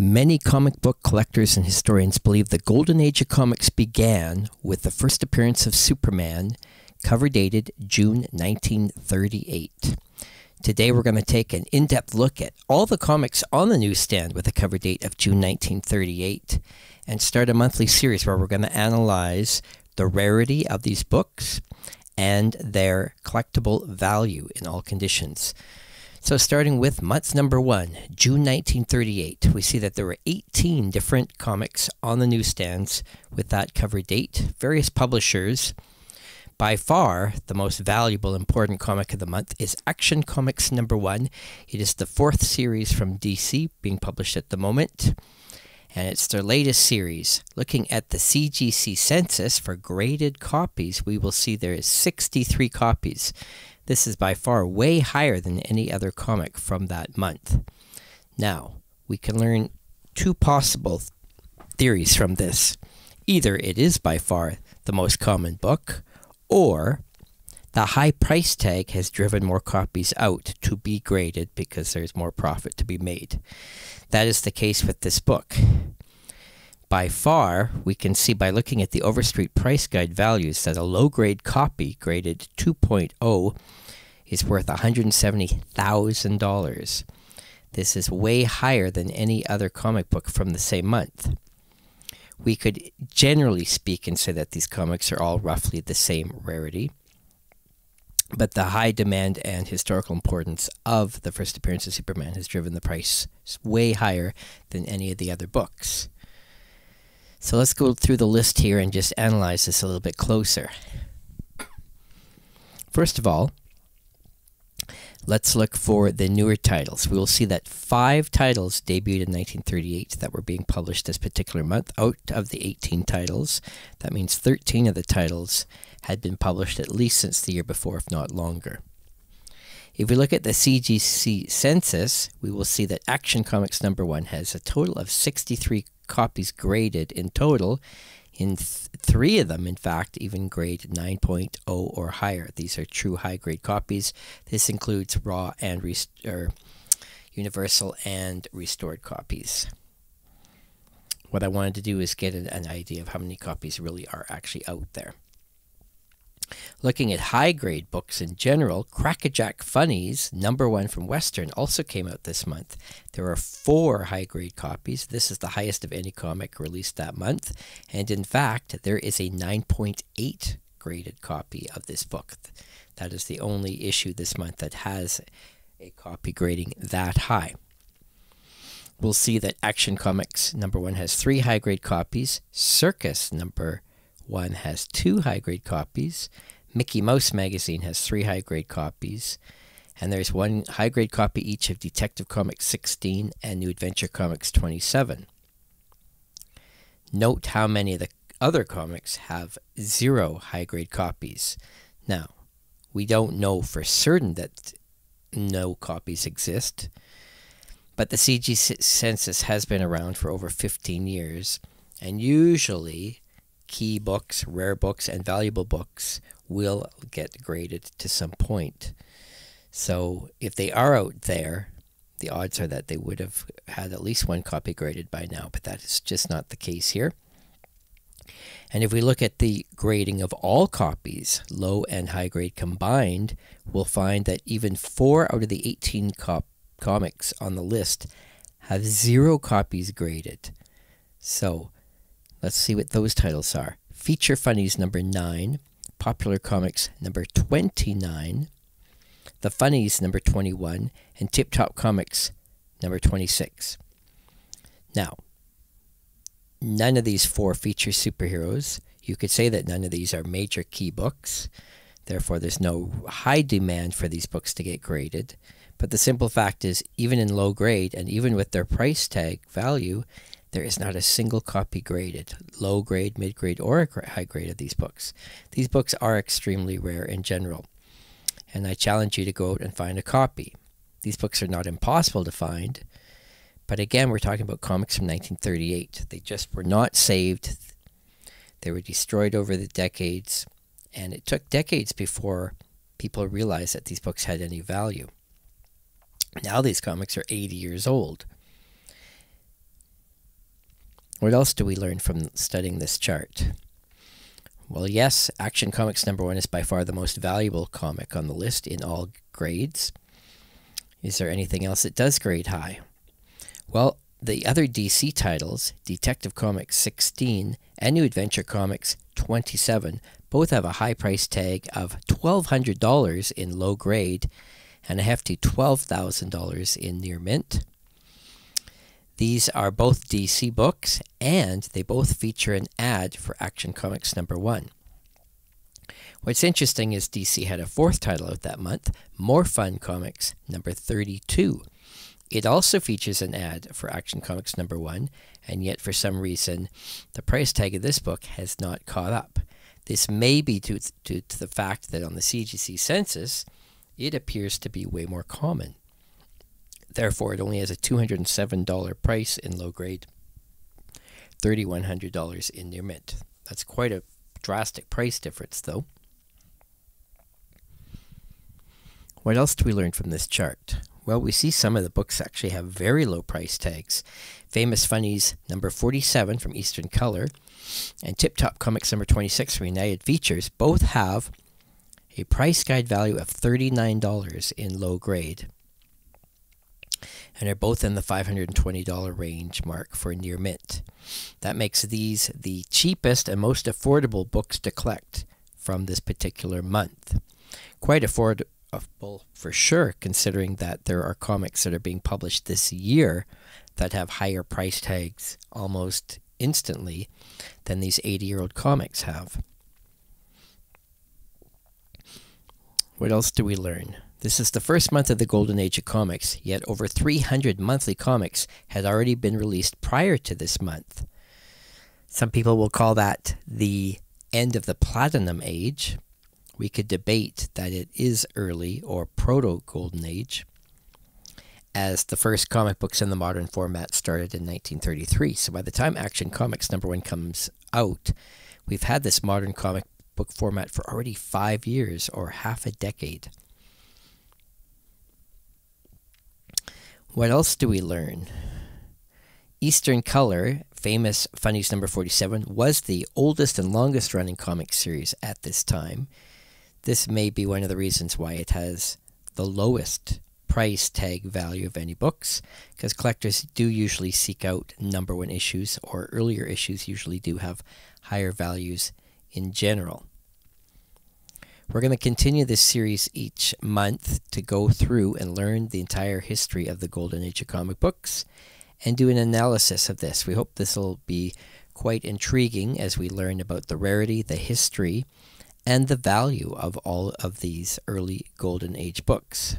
Many comic book collectors and historians believe the golden age of comics began with the first appearance of Superman, cover dated June 1938. Today we're going to take an in depth look at all the comics on the newsstand with a cover date of June 1938 and start a monthly series where we're going to analyze the rarity of these books and their collectible value in all conditions. So, starting with month number one, June 1938, we see that there were 18 different comics on the newsstands with that cover date, various publishers. By far, the most valuable, important comic of the month is Action Comics number one. It is the fourth series from DC being published at the moment and it's their latest series. Looking at the CGC census for graded copies, we will see there is 63 copies. This is by far way higher than any other comic from that month. Now, we can learn two possible theories from this. Either it is by far the most common book, or the high price tag has driven more copies out to be graded because there's more profit to be made. That is the case with this book. By far, we can see by looking at the Overstreet price guide values that a low grade copy graded 2.0 is worth $170,000. This is way higher than any other comic book from the same month. We could generally speak and say that these comics are all roughly the same rarity but the high demand and historical importance of the first appearance of Superman has driven the price way higher than any of the other books. So let's go through the list here and just analyze this a little bit closer. First of all, let's look for the newer titles. We will see that five titles debuted in 1938 that were being published this particular month. Out of the 18 titles, that means 13 of the titles had been published at least since the year before, if not longer. If we look at the CGC census, we will see that Action Comics number one has a total of 63 copies graded in total. In th three of them, in fact, even grade 9.0 or higher. These are true high grade copies. This includes raw and or er, universal and restored copies. What I wanted to do is get an, an idea of how many copies really are actually out there. Looking at high grade books in general, Crackajack Funnies, number one from Western, also came out this month. There are four high grade copies. This is the highest of any comic released that month. And in fact, there is a 9.8 graded copy of this book. That is the only issue this month that has a copy grading that high. We'll see that Action Comics number one has three high grade copies. Circus number one has two high grade copies. Mickey Mouse Magazine has three high grade copies. And there's one high grade copy each of Detective Comics 16 and New Adventure Comics 27. Note how many of the other comics have zero high grade copies. Now, we don't know for certain that no copies exist, but the CG census has been around for over 15 years, and usually key books, rare books, and valuable books will get graded to some point. So if they are out there, the odds are that they would have had at least one copy graded by now, but that is just not the case here. And if we look at the grading of all copies, low and high grade combined, we'll find that even four out of the 18 cop comics on the list have zero copies graded. So Let's see what those titles are. Feature Funnies number 9, Popular Comics number 29, The Funnies number 21, and Tip Top Comics number 26. Now, none of these four feature superheroes. You could say that none of these are major key books. Therefore, there's no high demand for these books to get graded. But the simple fact is, even in low grade and even with their price tag value, there is not a single copy graded, low grade, mid grade, or high grade of these books. These books are extremely rare in general, and I challenge you to go out and find a copy. These books are not impossible to find, but again, we're talking about comics from 1938. They just were not saved, they were destroyed over the decades, and it took decades before people realized that these books had any value. Now these comics are 80 years old What else do we learn from studying this chart? Well, yes, Action Comics number one is by far the most valuable comic on the list in all grades. Is there anything else that does grade high? Well, the other DC titles, Detective Comics 16 and New Adventure Comics 27, both have a high price tag of $1,200 in low grade and a hefty $12,000 in near mint. These are both DC books, and they both feature an ad for Action Comics number one. What's interesting is DC had a fourth title out that month, More Fun Comics number 32. It also features an ad for Action Comics number one, and yet for some reason, the price tag of this book has not caught up. This may be due to, to the fact that on the CGC census, it appears to be way more common. Therefore, it only has a $207 price in low grade, $3,100 in near mint. That's quite a drastic price difference, though. What else do we learn from this chart? Well, we see some of the books actually have very low price tags. Famous Funnies number 47 from Eastern Color and Tip Top Comics number 26 from United Features both have a price guide value of $39 in low grade and are both in the $520 range mark for near mint. That makes these the cheapest and most affordable books to collect from this particular month. Quite affordable for sure, considering that there are comics that are being published this year that have higher price tags almost instantly than these 80 year old comics have. What else do we learn? This is the first month of the golden age of comics, yet over 300 monthly comics had already been released prior to this month. Some people will call that the end of the platinum age. We could debate that it is early or proto golden age, as the first comic books in the modern format started in 1933. So by the time Action Comics number one comes out, we've had this modern comic book format for already five years or half a decade. What else do we learn? Eastern Color, famous Funnies number 47, was the oldest and longest running comic series at this time. This may be one of the reasons why it has the lowest price tag value of any books, because collectors do usually seek out number one issues, or earlier issues usually do have higher values in general. We're going to continue this series each month to go through and learn the entire history of the Golden Age of comic books and do an analysis of this. We hope this will be quite intriguing as we learn about the rarity, the history, and the value of all of these early Golden Age books.